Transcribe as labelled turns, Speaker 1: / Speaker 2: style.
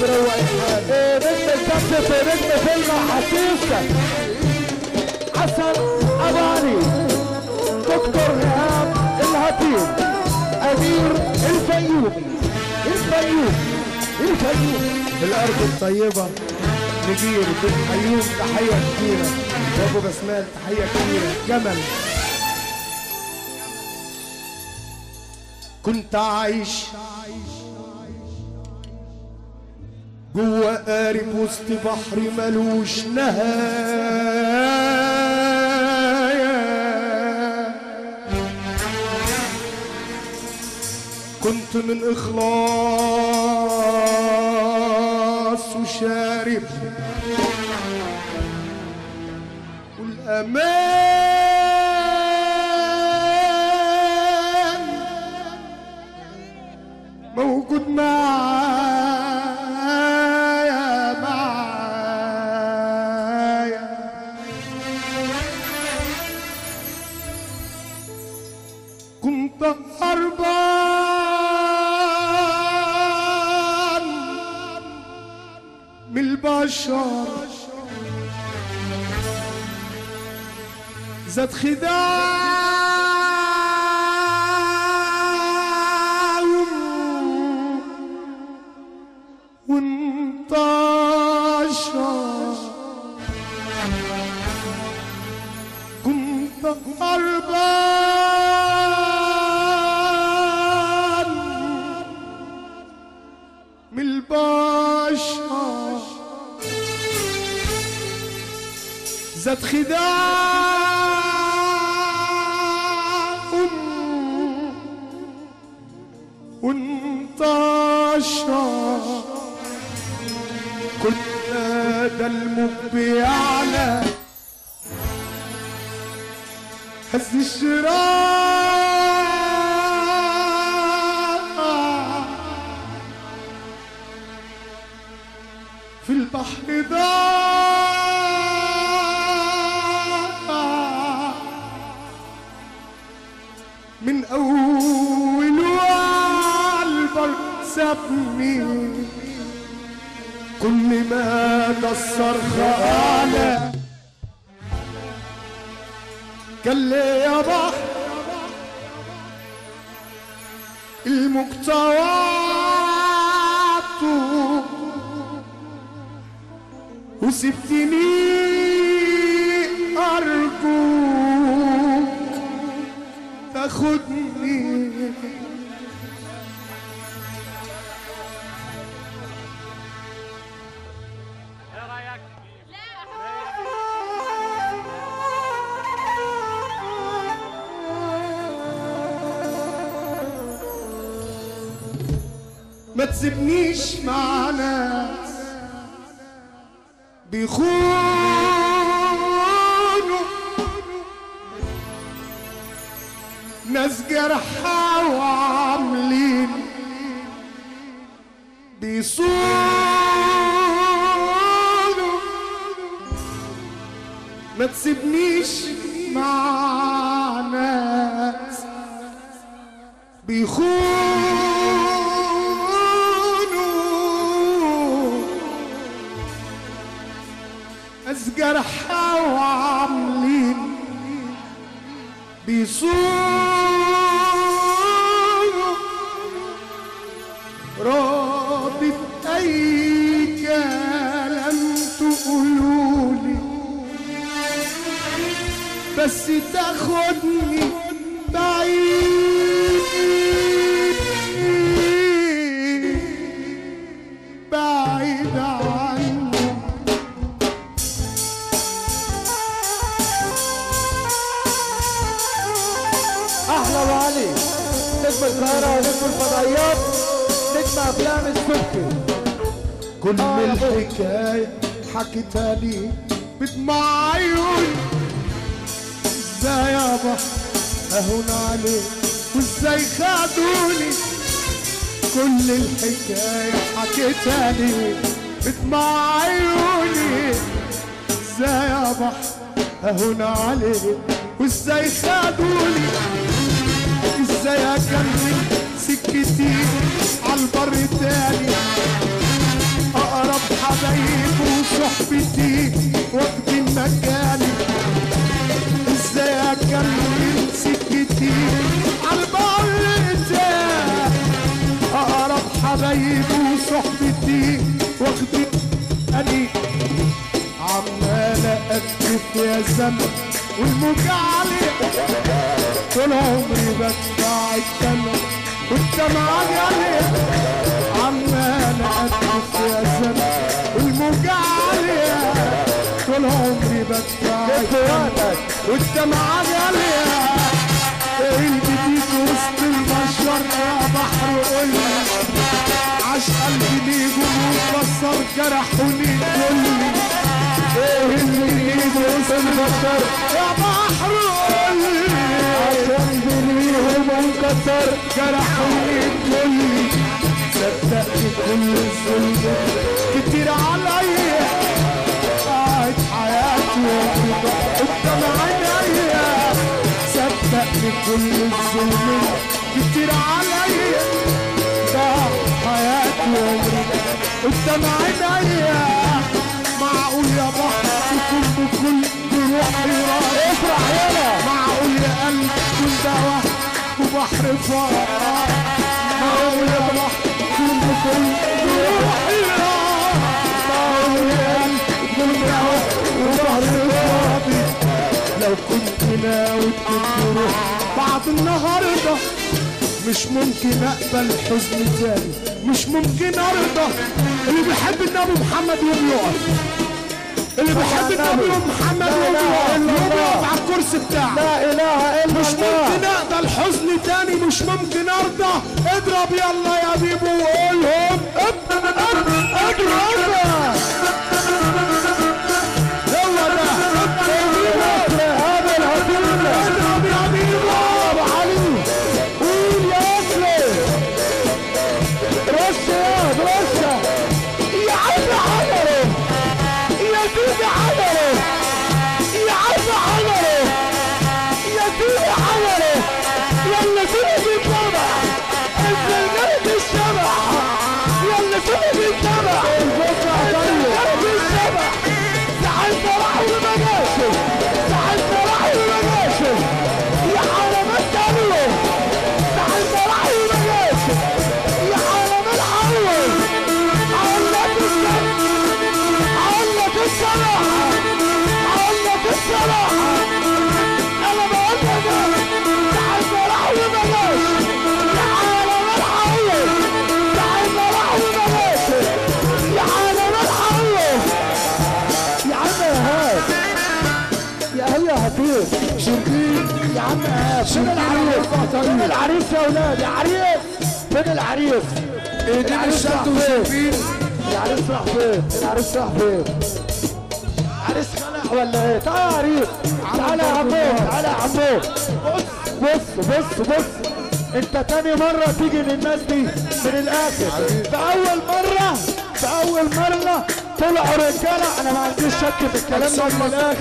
Speaker 1: تروق الحال
Speaker 2: إيه، نجم الكابتن ونجم فيلم حسيسة حسن أباني دكتور إيهاب الهتيم أمير الفيومي الفيومي الفيومي
Speaker 1: بالارض الطيبه نجير بن حيوم تحيه كبيره وابو بسمال تحيه كبيره جمل كنت عايش جوه قارب وسط بحر ملوش نهاية. كنت من إخلاص وشارب. والأمان موجود معايا. هربان من البشر زاد خداعهم وانتشر. كنت هربان زاد خداعهم وانتشر كنا ده المبيعنا هز الشراع في البحر ضاع. من أول والبر سابني كل ما كسر خانه قال يا بحر المقطوعات وسبتني تاخدني. ما تسيبنيش مع ناس بيخونوا. ناس جرحى وعاملين بيصونوا. ما تسيبنيش مع ناس. بيخونوا. أسجر وعاملين بيصونوا. بس تاخدني بعيد. بعيد عني
Speaker 2: أحلى ابو علي نجم القاهرة ونجم الفضائيات. نجم أفلام السبكي.
Speaker 1: كل الحكاية حكيتها لي بدمع عيوني ده يابا أهون عليك وازاي خدوني كل الحكاية حكيتها لي بدمع عيوني إزاي يا بحر أهون عليك وازاي خدوني إزاي أكمل سكتي عالبر تاني؟ أقرب حبايب وصحبتي واخدين مكاني. اكتف يا زمن والموجة عليه طول عمري بدفع الثمن والدمع عليه عمال اكتف يا زمن والموجة عليه طول عمري بدفع الثمن والدمع عليه البشر يا بحر قولي عاش قلبي ليه منكسر جرحوني كلي صدقت كل الظلم كتير عليا قاعد حياتي قدام عينيا صدقني كل الظلم كتير عليا ضاع حياتي وعمري قدام عينيا معقول يا بحر تكون بكل رايح افرح يلا معقول يا قلب كل دواء وبحر فرح معقول يا بحر يا قلب كل دواء وبحر فاضي لو كنت ناوي تروح بعد النهارده مش ممكن أقبل حزن تاني مش ممكن ارضى اللي بيحب النبي محمد يوم يقف اللي بيحب النبي محمد يوم يقف على الكرسي بتاعه.
Speaker 2: لا إله إلا
Speaker 1: مش
Speaker 2: الله.
Speaker 1: ممكن أقبل حزن تاني مش ممكن أرضى. اضرب يلا يا بيبو وقولهم
Speaker 2: هتيف شربين يا عم فين العريس فين العريس يا أولاد يا عريس فين العريس
Speaker 1: ايدين
Speaker 2: فين
Speaker 1: وشايفين
Speaker 2: العريس راح فين العريس راح فين عريس خلع ولا إيه تعال يا عريس تعال يا عمو تعال يا عمو بص بص بص انت تاني مرة تيجي للناس دي من الآخر في اول مرة في اول مرة طلعوا رجالة أنا ما عنديش شك في الكلام ده من الآخر